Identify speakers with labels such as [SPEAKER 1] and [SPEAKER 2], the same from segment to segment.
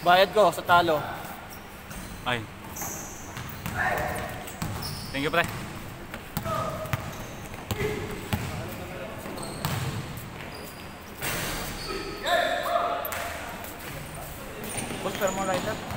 [SPEAKER 1] Bayad ko sa talo.
[SPEAKER 2] Ay. Thank you, pre.
[SPEAKER 1] Boss, pero mo rider.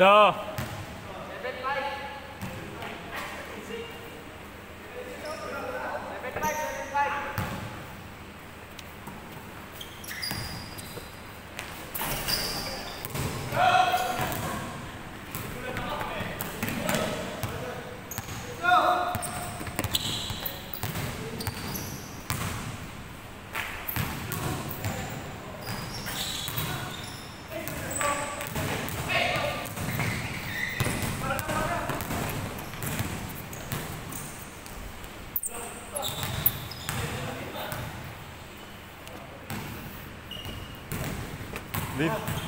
[SPEAKER 3] No.
[SPEAKER 2] Les...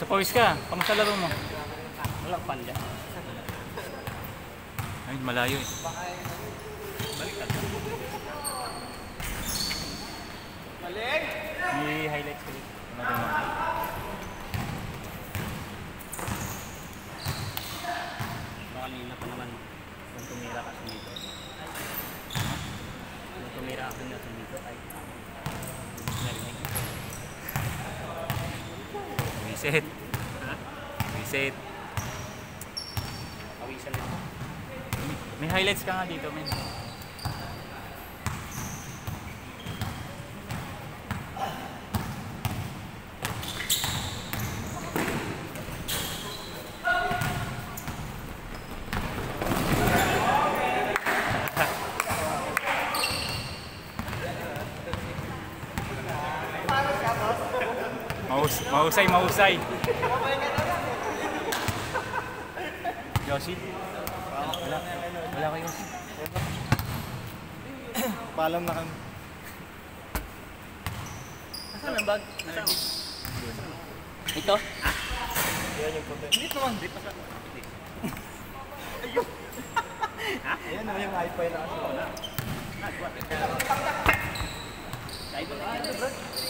[SPEAKER 2] sa pawis ka. Kamusta laro mo?
[SPEAKER 3] Walang panda.
[SPEAKER 2] Ay, malayo eh.
[SPEAKER 3] Maling!
[SPEAKER 2] May highlights ko dito. Ano din mo?
[SPEAKER 3] Baka kanina pa naman kung tumira ka dito. Kung tumira ako na dito ay narinig.
[SPEAKER 2] Reset. Reset.
[SPEAKER 3] Awisan nito.
[SPEAKER 2] May highlights ka nga dito, men. Mahusay, mahusay. Yoshi? Wala. Wala kayo Yoshi.
[SPEAKER 1] Paalam na kami.
[SPEAKER 3] Nasaan ang bag? Ito?
[SPEAKER 1] Ah. Yung konti.
[SPEAKER 3] Hindi naman. Hindi pa sa... Ayun.
[SPEAKER 1] Ayan na yung hi-fi na kasi.
[SPEAKER 3] Nagwa.
[SPEAKER 2] Nagwa. Nagwa. Nagwa. Nagwa.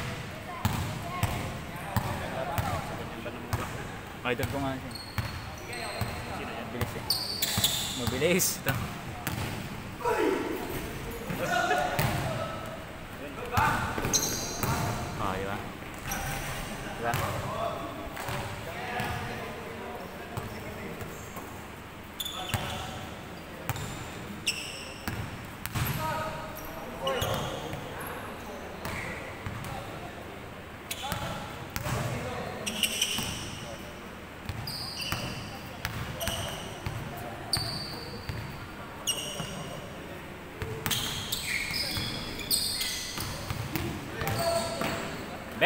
[SPEAKER 2] Idol ko nga siya.
[SPEAKER 3] Sino yan?
[SPEAKER 2] Bilis eh. Mabilis. Ito. Ah, di ba? Di?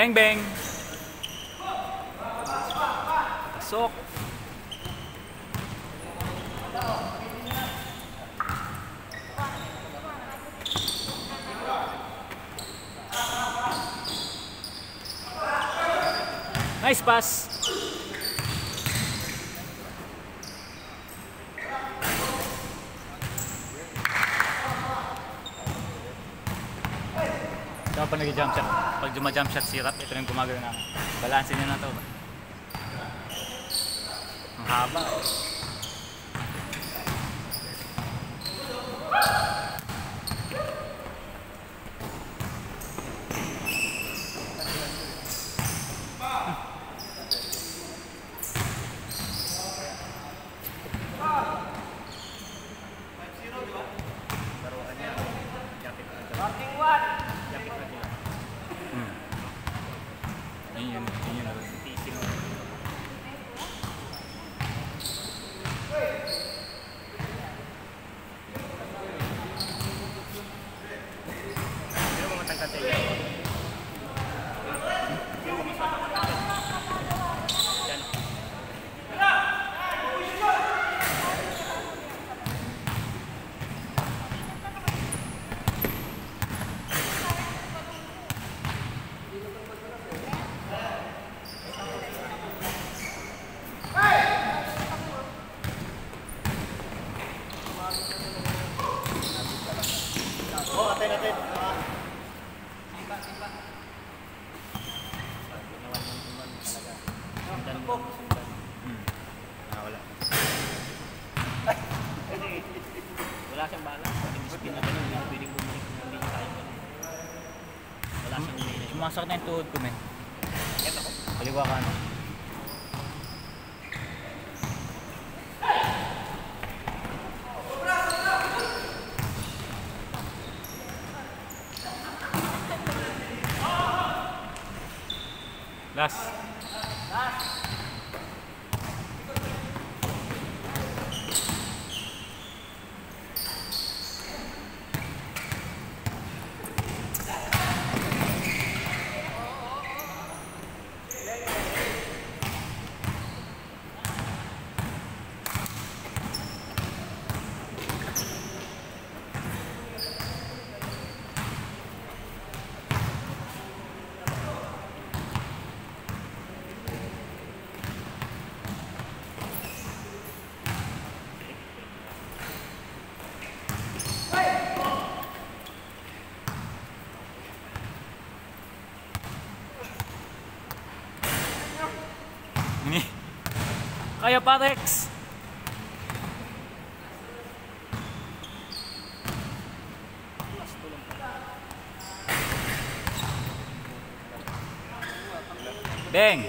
[SPEAKER 2] Bang bang. Pasok. Nice pass. Dapat lagi jump shot. kapag jumajump shot si Rap, ito yung gumagawin namin. Balansin niya na ito. Ang haba
[SPEAKER 3] eh. Masakit na
[SPEAKER 2] yung tuhod ko, men. Kaliwa ka, ano? Kaya pa Rex. Bang.